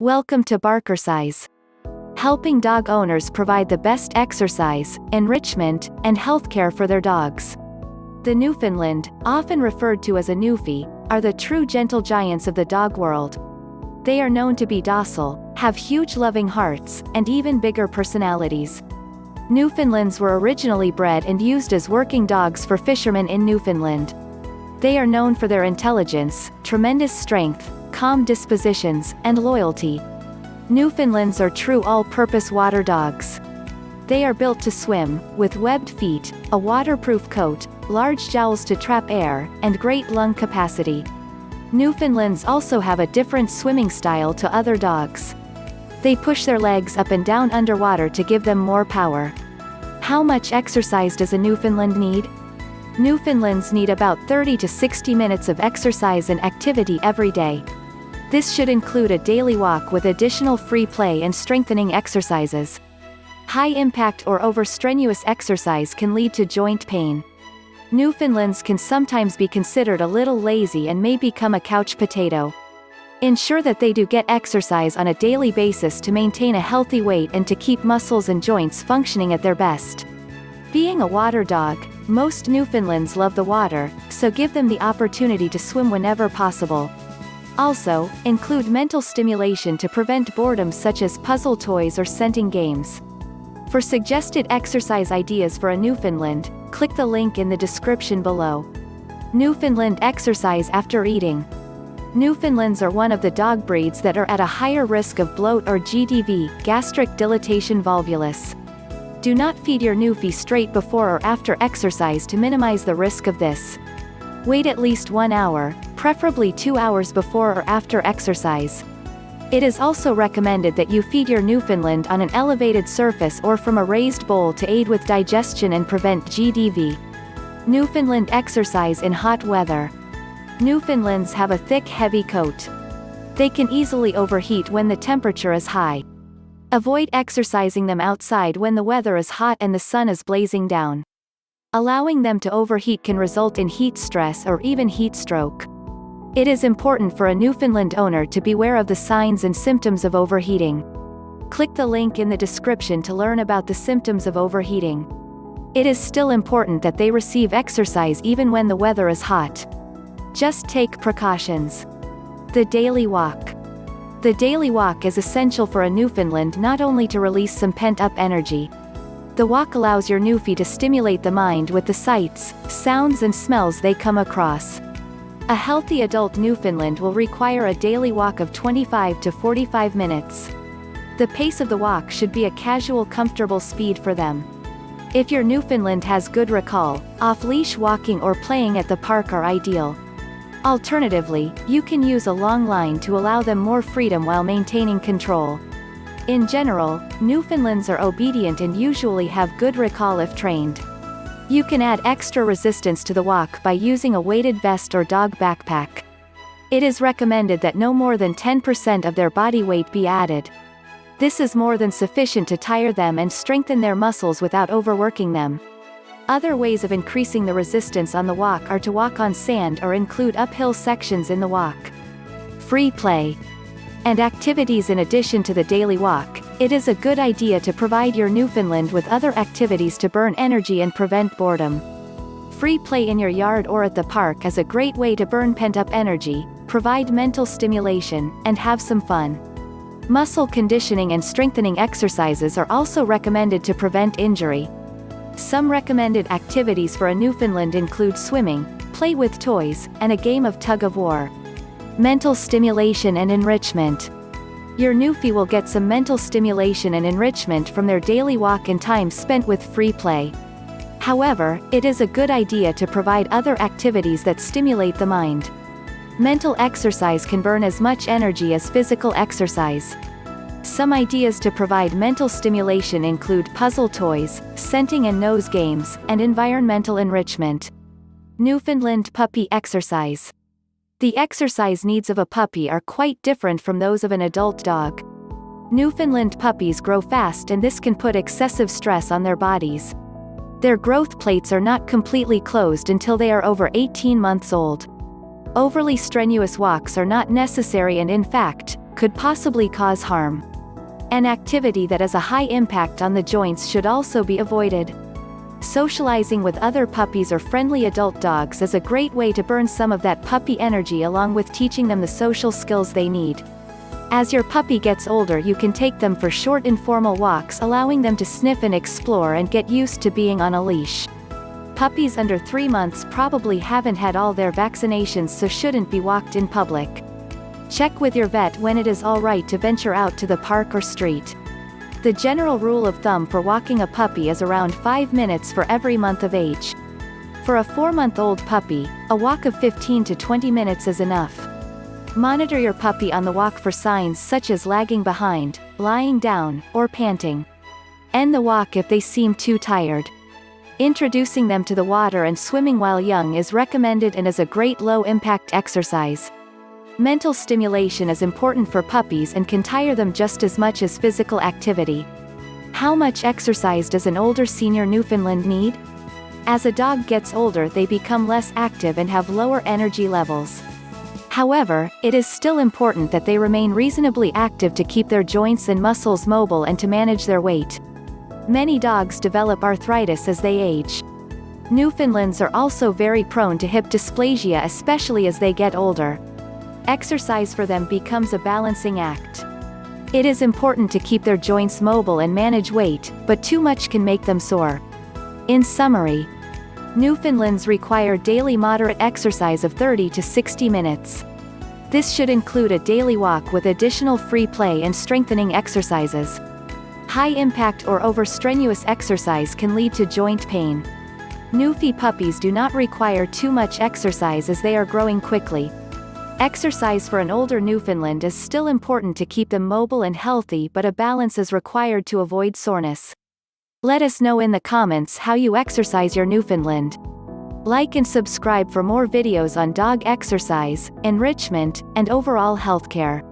Welcome to Barkercise. Helping dog owners provide the best exercise, enrichment, and healthcare for their dogs. The Newfoundland, often referred to as a Newfie, are the true gentle giants of the dog world. They are known to be docile, have huge loving hearts, and even bigger personalities. Newfoundlands were originally bred and used as working dogs for fishermen in Newfoundland. They are known for their intelligence, tremendous strength, calm dispositions, and loyalty. Newfoundlands are true all-purpose water dogs. They are built to swim, with webbed feet, a waterproof coat, large jowls to trap air, and great lung capacity. Newfoundlands also have a different swimming style to other dogs. They push their legs up and down underwater to give them more power. How much exercise does a Newfoundland need? Newfoundlands need about 30 to 60 minutes of exercise and activity every day. This should include a daily walk with additional free play and strengthening exercises. High impact or over-strenuous exercise can lead to joint pain. Newfoundlands can sometimes be considered a little lazy and may become a couch potato. Ensure that they do get exercise on a daily basis to maintain a healthy weight and to keep muscles and joints functioning at their best. Being a water dog, most Newfoundlands love the water, so give them the opportunity to swim whenever possible. Also, include mental stimulation to prevent boredom such as puzzle toys or scenting games. For suggested exercise ideas for a Newfoundland, click the link in the description below. Newfoundland exercise after eating. Newfoundlands are one of the dog breeds that are at a higher risk of bloat or GDV, gastric dilatation volvulus. Do not feed your Newfie straight before or after exercise to minimize the risk of this. Wait at least one hour, preferably two hours before or after exercise. It is also recommended that you feed your Newfoundland on an elevated surface or from a raised bowl to aid with digestion and prevent GDV. Newfoundland exercise in hot weather. Newfoundlands have a thick heavy coat. They can easily overheat when the temperature is high. Avoid exercising them outside when the weather is hot and the sun is blazing down. Allowing them to overheat can result in heat stress or even heat stroke. It is important for a Newfoundland owner to beware of the signs and symptoms of overheating. Click the link in the description to learn about the symptoms of overheating. It is still important that they receive exercise even when the weather is hot. Just take precautions. The daily walk. The daily walk is essential for a Newfoundland not only to release some pent-up energy, the walk allows your Newfie to stimulate the mind with the sights, sounds and smells they come across. A healthy adult Newfoundland will require a daily walk of 25 to 45 minutes. The pace of the walk should be a casual comfortable speed for them. If your Newfoundland has good recall, off-leash walking or playing at the park are ideal. Alternatively, you can use a long line to allow them more freedom while maintaining control. In general, Newfoundlands are obedient and usually have good recall if trained. You can add extra resistance to the walk by using a weighted vest or dog backpack. It is recommended that no more than 10% of their body weight be added. This is more than sufficient to tire them and strengthen their muscles without overworking them. Other ways of increasing the resistance on the walk are to walk on sand or include uphill sections in the walk. Free play and activities in addition to the daily walk, it is a good idea to provide your Newfoundland with other activities to burn energy and prevent boredom. Free play in your yard or at the park is a great way to burn pent-up energy, provide mental stimulation, and have some fun. Muscle conditioning and strengthening exercises are also recommended to prevent injury. Some recommended activities for a Newfoundland include swimming, play with toys, and a game of tug-of-war. Mental stimulation and enrichment. Your Newfie will get some mental stimulation and enrichment from their daily walk and time spent with free play. However, it is a good idea to provide other activities that stimulate the mind. Mental exercise can burn as much energy as physical exercise. Some ideas to provide mental stimulation include puzzle toys, scenting and nose games, and environmental enrichment. Newfoundland Puppy Exercise the exercise needs of a puppy are quite different from those of an adult dog. Newfoundland puppies grow fast and this can put excessive stress on their bodies. Their growth plates are not completely closed until they are over 18 months old. Overly strenuous walks are not necessary and in fact, could possibly cause harm. An activity that has a high impact on the joints should also be avoided. Socializing with other puppies or friendly adult dogs is a great way to burn some of that puppy energy along with teaching them the social skills they need. As your puppy gets older you can take them for short informal walks allowing them to sniff and explore and get used to being on a leash. Puppies under 3 months probably haven't had all their vaccinations so shouldn't be walked in public. Check with your vet when it is alright to venture out to the park or street. The general rule of thumb for walking a puppy is around 5 minutes for every month of age. For a 4-month-old puppy, a walk of 15 to 20 minutes is enough. Monitor your puppy on the walk for signs such as lagging behind, lying down, or panting. End the walk if they seem too tired. Introducing them to the water and swimming while young is recommended and is a great low-impact exercise. Mental stimulation is important for puppies and can tire them just as much as physical activity. How much exercise does an older senior Newfoundland need? As a dog gets older they become less active and have lower energy levels. However, it is still important that they remain reasonably active to keep their joints and muscles mobile and to manage their weight. Many dogs develop arthritis as they age. Newfoundlands are also very prone to hip dysplasia especially as they get older. Exercise for them becomes a balancing act. It is important to keep their joints mobile and manage weight, but too much can make them sore. In summary, Newfoundlands require daily moderate exercise of 30 to 60 minutes. This should include a daily walk with additional free play and strengthening exercises. High impact or over-strenuous exercise can lead to joint pain. Newfie puppies do not require too much exercise as they are growing quickly. Exercise for an older Newfoundland is still important to keep them mobile and healthy but a balance is required to avoid soreness. Let us know in the comments how you exercise your Newfoundland. Like and subscribe for more videos on dog exercise, enrichment, and overall healthcare.